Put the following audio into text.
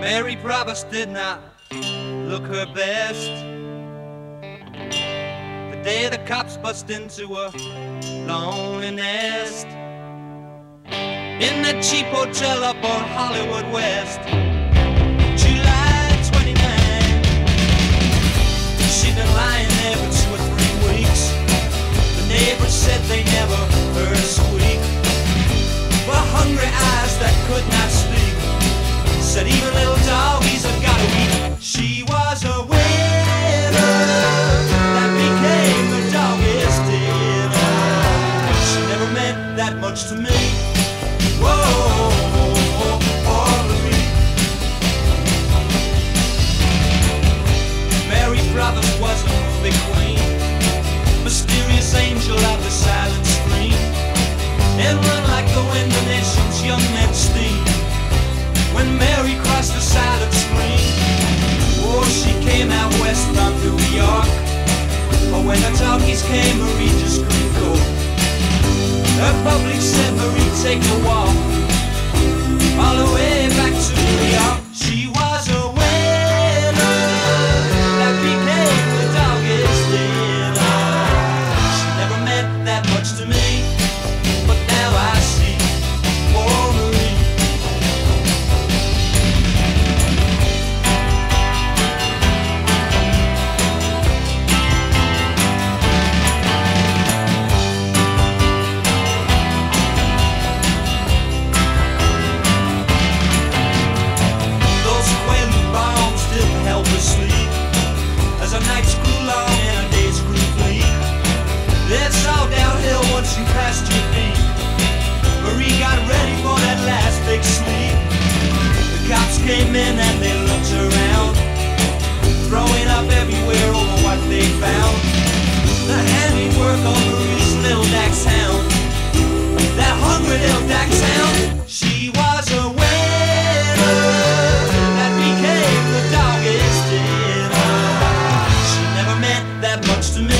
Marie Provost did not look her best. The day the cops bust into her lonely nest in that cheap hotel up on Hollywood West. Provost was a movie queen, mysterious angel of the silent screen, and run like the wind the nation's young men steam. When Mary crossed the silent screen, oh, she came out west from New York. But when the talkies came, Marie just couldn't. The public said, Marie, take a walk all the way back to New. As nights grew long and days grew bleak It's all downhill once you passed your feet. Marie got ready for that last big sleep. The cops came in and they looked around Throwing up everywhere over what they found. The handiwork of that much to me.